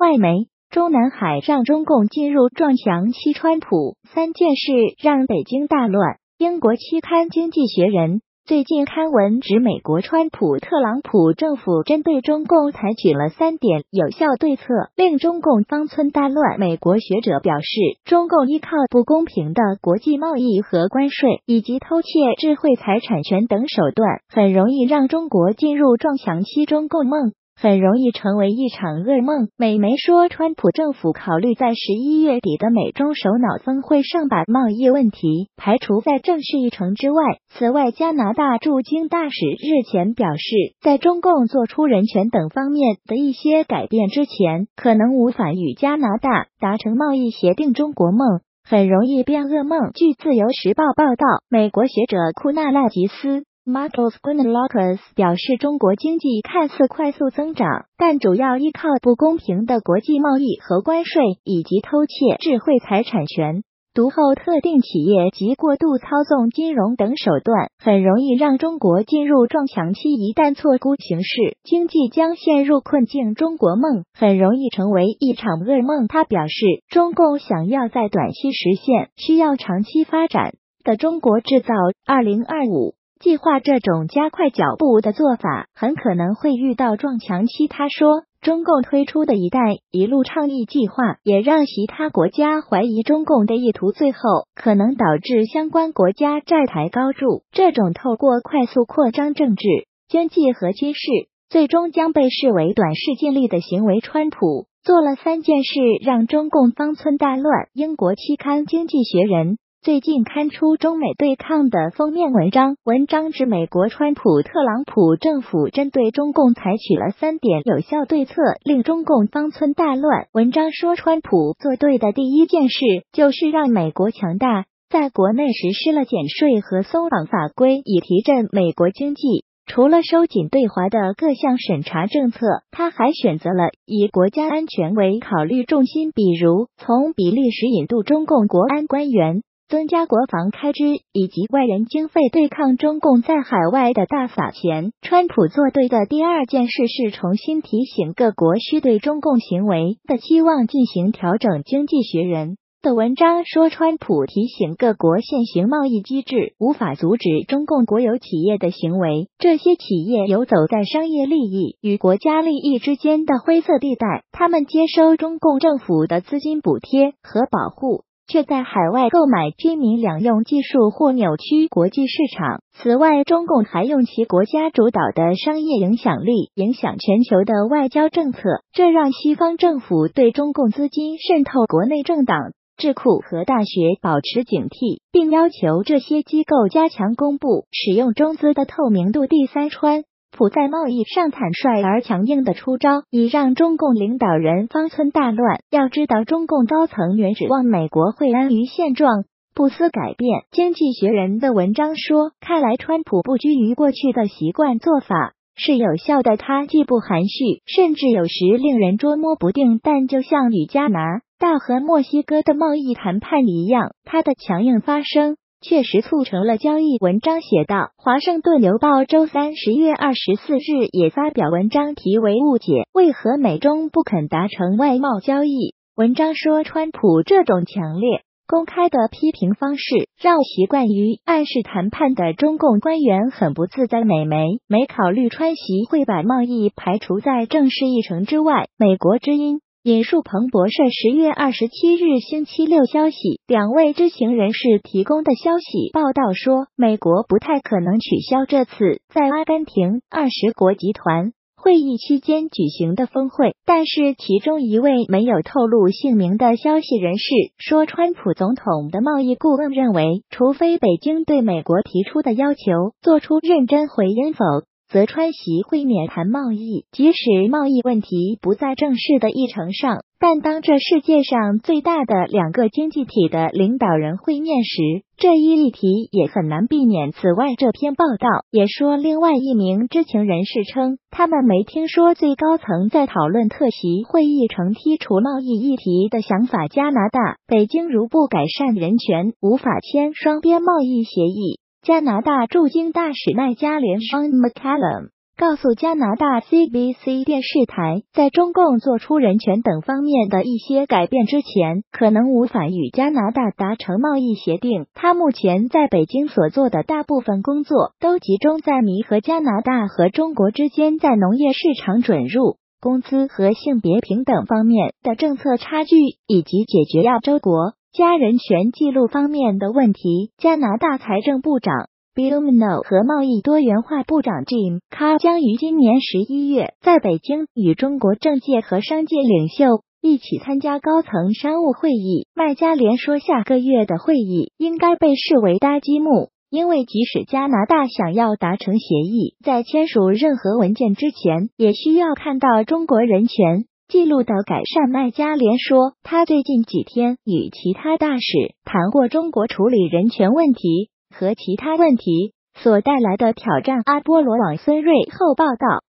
外媒。中南海让中共进入撞墙期，川普三件事让北京大乱。英国期刊《经济学人》最近刊文指，美国川普特朗普政府针对中共采取了三点有效对策，令中共方寸大乱。美国学者表示，中共依靠不公平的国际贸易和关税，以及偷窃智慧财产权等手段，很容易让中国进入撞墙期。中共梦。很容易成为一场噩梦。美媒说，川普政府考虑在十一月底的美中首脑峰会上把贸易问题排除在正式议程之外。此外，加拿大驻京大使日前表示，在中共做出人权等方面的一些改变之前，可能无法与加拿大达成贸易协定。中国梦很容易变噩梦。据自由时报报道，美国学者库纳纳吉斯。Marcos g u n a l o c u s 表示，中国经济看似快速增长，但主要依靠不公平的国际贸易和关税，以及偷窃智慧财产权、独后特定企业及过度操纵金融等手段，很容易让中国进入撞墙期。一旦错估形势，经济将陷入困境。中国梦很容易成为一场噩梦。他表示，中共想要在短期实现需要长期发展的中国制造二零二五。计划这种加快脚步的做法，很可能会遇到撞墙期。他说，中共推出的一带一路倡议计划，也让其他国家怀疑中共的意图，最后可能导致相关国家债台高筑。这种透过快速扩张政治、经济和军事，最终将被视为短视尽力的行为。川普做了三件事，让中共方寸大乱。英国期刊《经济学人》。最近刊出中美对抗的封面文章，文章指美国川普特朗普政府针对中共采取了三点有效对策，令中共方寸大乱。文章说，川普做对的第一件事就是让美国强大，在国内实施了减税和松绑法规，以提振美国经济。除了收紧对华的各项审查政策，他还选择了以国家安全为考虑重心，比如从比利时引渡中共国安官员。增加国防开支以及外人经费，对抗中共在海外的大撒钱。川普做对的第二件事是重新提醒各国需对中共行为的期望进行调整。经济学人的文章说，川普提醒各国现行贸易机制无法阻止中共国有企业的行为，这些企业游走在商业利益与国家利益之间的灰色地带，他们接收中共政府的资金补贴和保护。却在海外购买军民两用技术或扭曲国际市场。此外，中共还用其国家主导的商业影响力影响全球的外交政策，这让西方政府对中共资金渗透国内政党、智库和大学保持警惕，并要求这些机构加强公布使用中资的透明度。第三，川普在贸易上坦率而强硬的出招，已让中共领导人方寸大乱。要知道，中共高层原指望美国会安于现状，不思改变。经济学人的文章说，看来川普不拘于过去的习惯做法是有效的。他既不含蓄，甚至有时令人捉摸不定。但就像与加拿大和墨西哥的贸易谈判一样，他的强硬发声。确实促成了交易。文章写道，华盛顿邮报周三十月二十四日也发表文章，题为《误解为何美中不肯达成外贸交易》。文章说，川普这种强烈、公开的批评方式，让习惯于暗示谈判的中共官员很不自在。美媒没考虑川习会把贸易排除在正式议程之外。美国之音。引述彭博社十月二十七日星期六消息，两位知情人士提供的消息报道说，美国不太可能取消这次在阿根廷二十国集团会议期间举行的峰会。但是，其中一位没有透露姓名的消息人士说，川普总统的贸易顾问认为，除非北京对美国提出的要求做出认真回应，否。则川习会免谈贸易，即使贸易问题不在正式的议程上，但当这世界上最大的两个经济体的领导人会面时，这一议题也很难避免。此外，这篇报道也说，另外一名知情人士称，他们没听说最高层在讨论特席会议程剔除贸易议题的想法。加拿大、北京如不改善人权，无法签双边贸易协议。加拿大驻京大使奈加连 （Sean McCallum） 告诉加拿大 CBC 电视台，在中共做出人权等方面的一些改变之前，可能无法与加拿大达成贸易协定。他目前在北京所做的大部分工作，都集中在弥合加拿大和中国之间在农业市场准入、工资和性别平等方面的政策差距，以及解决亚洲国家人权记录方面的问题。加拿大财政部长。Bill Mano 和贸易多元化部长 Jim Carr 将于今年十一月在北京与中国政界和商界领袖一起参加高层商务会议。麦加连说，下个月的会议应该被视为搭积木，因为即使加拿大想要达成协议，在签署任何文件之前，也需要看到中国人权记录的改善。卖家连说，他最近几天与其他大使谈过中国处理人权问题。和其他问题所带来的挑战。阿波罗网孙瑞后报道。